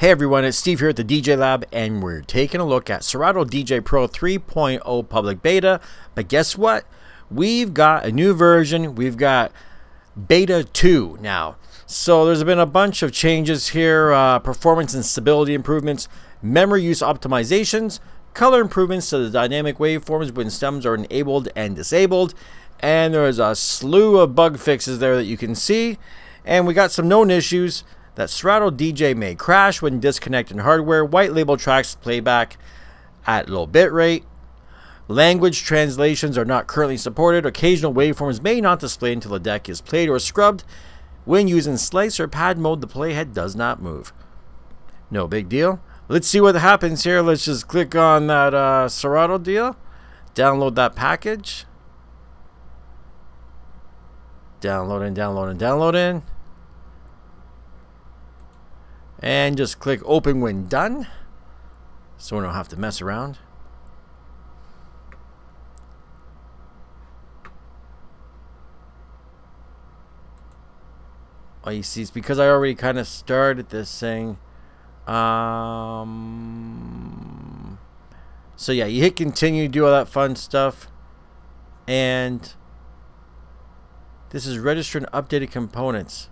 Hey everyone, it's Steve here at the DJ Lab, and we're taking a look at Serato DJ Pro 3.0 public beta. But guess what? We've got a new version. We've got beta 2 now. So there's been a bunch of changes here, uh, performance and stability improvements, memory use optimizations, color improvements to the dynamic waveforms when stems are enabled and disabled, and there's a slew of bug fixes there that you can see. And we got some known issues that Serato DJ may crash when disconnecting hardware, white label tracks playback at low bitrate, language translations are not currently supported, occasional waveforms may not display until the deck is played or scrubbed. When using slice or pad mode, the playhead does not move. No big deal. Let's see what happens here. Let's just click on that uh, Serato deal. Download that package. Downloading, downloading, downloading and just click open when done so we don't have to mess around. Oh you see it's because I already kind of started this thing um so yeah you hit continue do all that fun stuff and this is register and updated components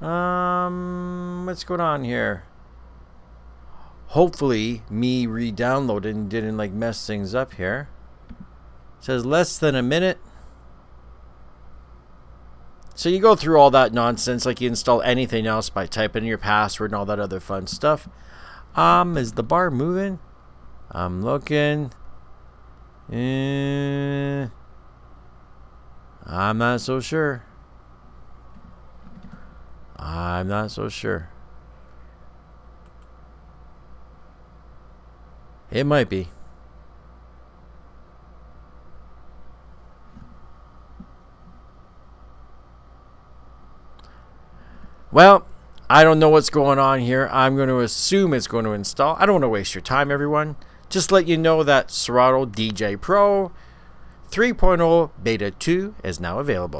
um, what's going on here? Hopefully, me re-downloading didn't like mess things up here. It says less than a minute. So you go through all that nonsense like you install anything else by typing your password and all that other fun stuff. Um, is the bar moving? I'm looking. Eh, I'm not so sure. I'm not so sure. It might be. Well, I don't know what's going on here. I'm going to assume it's going to install. I don't want to waste your time, everyone. Just let you know that Serato DJ Pro 3.0 Beta 2 is now available.